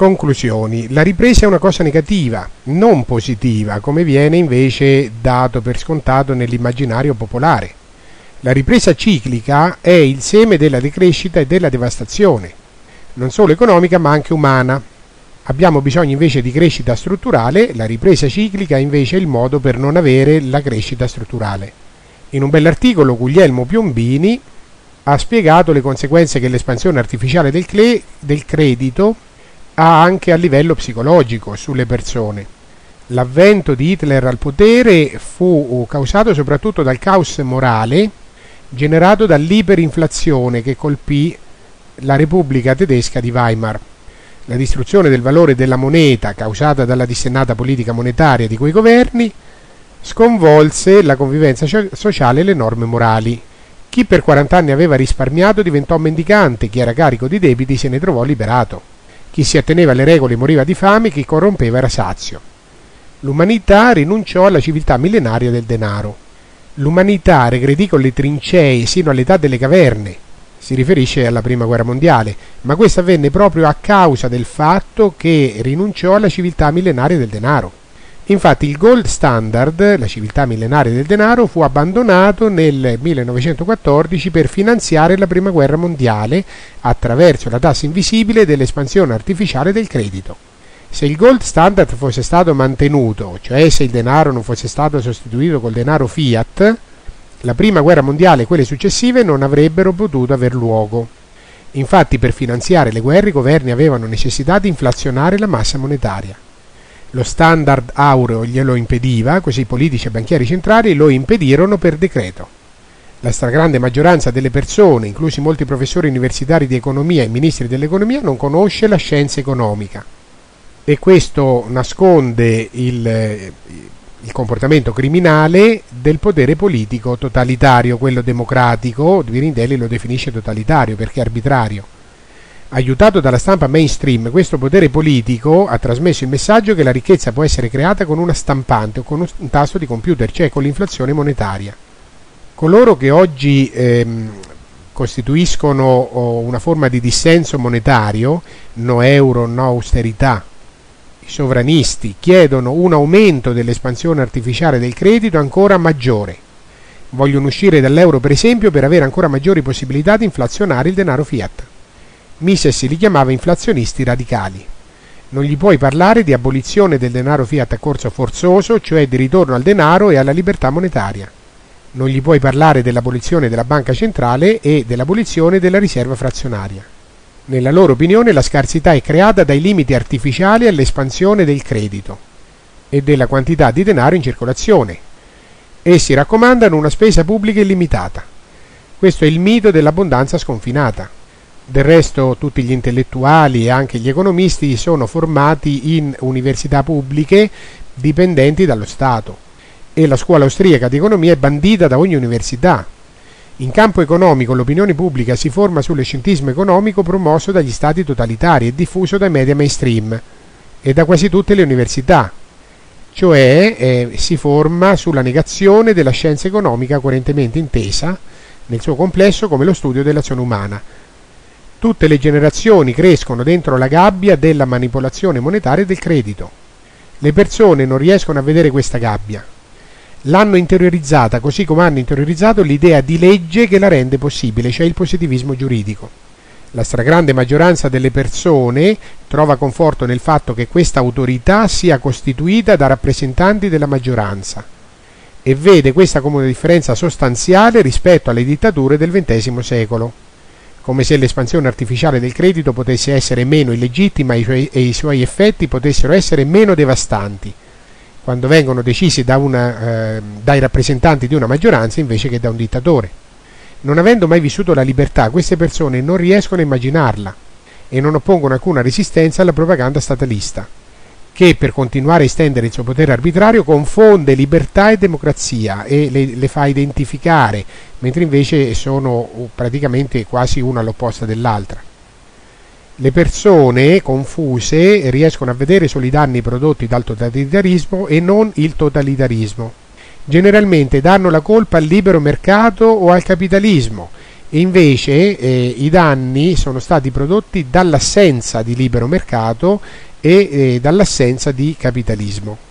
Conclusioni. La ripresa è una cosa negativa, non positiva, come viene invece dato per scontato nell'immaginario popolare. La ripresa ciclica è il seme della decrescita e della devastazione, non solo economica ma anche umana. Abbiamo bisogno invece di crescita strutturale, la ripresa ciclica è invece il modo per non avere la crescita strutturale. In un bell'articolo Guglielmo Piombini ha spiegato le conseguenze che l'espansione artificiale del, cle- del credito ha anche a livello psicologico sulle persone. L'avvento di Hitler al potere fu causato soprattutto dal caos morale generato dall'iperinflazione che colpì la Repubblica tedesca di Weimar. La distruzione del valore della moneta causata dalla dissennata politica monetaria di quei governi sconvolse la convivenza sociale e le norme morali. Chi per 40 anni aveva risparmiato diventò mendicante, chi era carico di debiti se ne trovò liberato. Chi si atteneva alle regole moriva di fame, chi corrompeva era sazio. L'umanità rinunciò alla civiltà millenaria del denaro. L'umanità regredì con le trincee sino all'età delle caverne, si riferisce alla prima guerra mondiale, ma questo avvenne proprio a causa del fatto che rinunciò alla civiltà millenaria del denaro. Infatti il gold standard, la civiltà millenaria del denaro, fu abbandonato nel 1914 per finanziare la prima guerra mondiale attraverso la tassa invisibile dell'espansione artificiale del credito. Se il gold standard fosse stato mantenuto, cioè se il denaro non fosse stato sostituito col denaro fiat, la prima guerra mondiale e quelle successive non avrebbero potuto aver luogo. Infatti per finanziare le guerre i governi avevano necessità di inflazionare la massa monetaria. Lo standard aureo glielo impediva, così i politici e banchieri centrali lo impedirono per decreto. La stragrande maggioranza delle persone, inclusi molti professori universitari di economia e ministri dell'economia, non conosce la scienza economica e questo nasconde il, il comportamento criminale del potere politico totalitario, quello democratico, Virindelli lo definisce totalitario perché arbitrario. Aiutato dalla stampa mainstream, questo potere politico ha trasmesso il messaggio che la ricchezza può essere creata con una stampante o con un tasto di computer, cioè con l'inflazione monetaria. Coloro che oggi ehm, costituiscono oh, una forma di dissenso monetario, no euro, no austerità, sovranisti chiedono un aumento dell'espansione artificiale del credito ancora maggiore. Vogliono uscire dall'euro per esempio per avere ancora maggiori possibilità di inflazionare il denaro fiat. Mises li chiamava inflazionisti radicali. Non gli puoi parlare di abolizione del denaro fiat a corso forzoso, cioè di ritorno al denaro e alla libertà monetaria. Non gli puoi parlare dell'abolizione della banca centrale e dell'abolizione della riserva frazionaria. Nella loro opinione la scarsità è creata dai limiti artificiali all'espansione del credito e della quantità di denaro in circolazione. Essi raccomandano una spesa pubblica illimitata. Questo è il mito dell'abbondanza sconfinata. Del resto tutti gli intellettuali e anche gli economisti sono formati in università pubbliche dipendenti dallo Stato. E la scuola austriaca di economia è bandita da ogni università, in campo economico l'opinione pubblica si forma sull'escientismo economico promosso dagli stati totalitari e diffuso dai media mainstream e da quasi tutte le università, cioè eh, si forma sulla negazione della scienza economica coerentemente intesa nel suo complesso come lo studio dell'azione umana. Tutte le generazioni crescono dentro la gabbia della manipolazione monetaria e del credito. Le persone non riescono a vedere questa gabbia, l'hanno interiorizzata così come hanno interiorizzato l'idea di legge che la rende possibile, cioè il positivismo giuridico. La stragrande maggioranza delle persone trova conforto nel fatto che questa autorità sia costituita da rappresentanti della maggioranza e vede questa come una differenza sostanziale rispetto alle dittature del XX secolo, come se l'espansione artificiale del credito potesse essere meno illegittima e i suoi effetti potessero essere meno devastanti quando vengono decisi da una, eh, dai rappresentanti di una maggioranza invece che da un dittatore. Non avendo mai vissuto la libertà, queste persone non riescono a immaginarla e non oppongono alcuna resistenza alla propaganda statalista, che per continuare a estendere il suo potere arbitrario confonde libertà e democrazia e le, le fa identificare, mentre invece sono praticamente quasi una all'opposta dell'altra. Le persone confuse riescono a vedere solo i danni prodotti dal totalitarismo e non il totalitarismo. Generalmente danno la colpa al libero mercato o al capitalismo e invece eh, i danni sono stati prodotti dall'assenza di libero mercato e eh, dall'assenza di capitalismo.